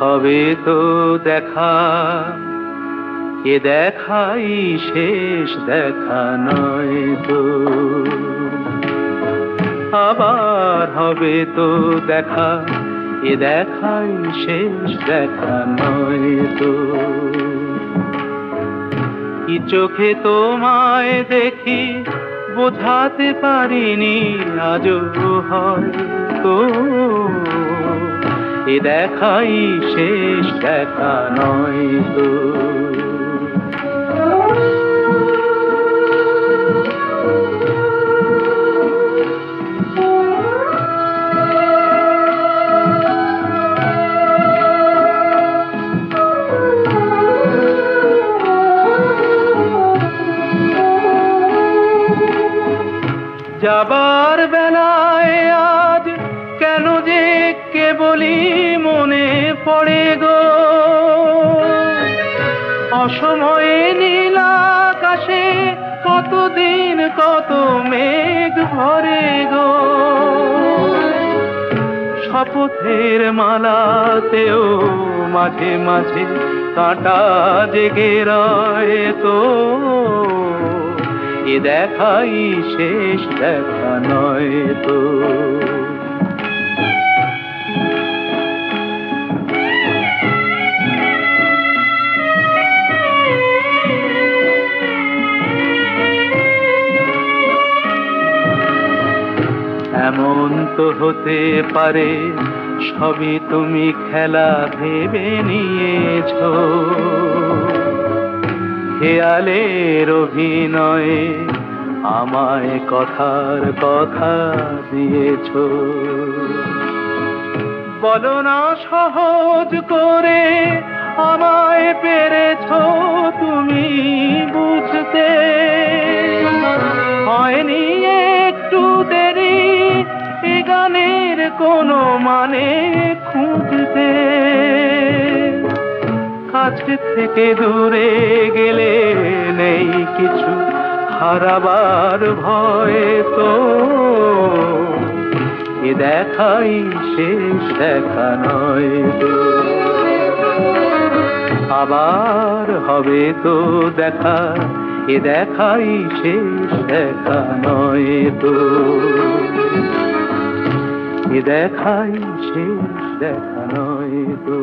হবে তো দেখা। এ দেখাই শেষ দেখা নয় তো। আবার হবে তো দেখা এ দেখাই শেষ দেখা নয় তো। কি চোখে তোমায় দেখি বোঝাতে পারিনি, আজও হয়তো এ দেখাই শেষ দেখা নয় তো। যাবার বেলায় আজ কেন যে কেবলই মনে পড়ে গো? অসময়ে নীল আকাশে কতদিন কত মেঘ ভরে গো? শপথের মালাতেও মাঝে মাঝে কাঁটা জেগে রয় তো। এ দেখাই শেষ দেখা নয় তো। এমন হতে পারে, সবই তুমি খেলা ভেবে নিয়েছ। খেয়ালের অভিনয়ে আমায় কথার কথা দিয়েছ। বলো না, সহজ করে আমায় পেরেছ তুমি। কোনো মানে খুঁজতে। কাছে থেকে দূরে গেলে নেই কিছু, হারাবার ভয় তো। এ দেখাই শেষ দেখা নয় আবার হবে তো দেখা, এ দেখাই শেষ দেখা নয় তো। এ দেখাই শেষ দেখা নয় তো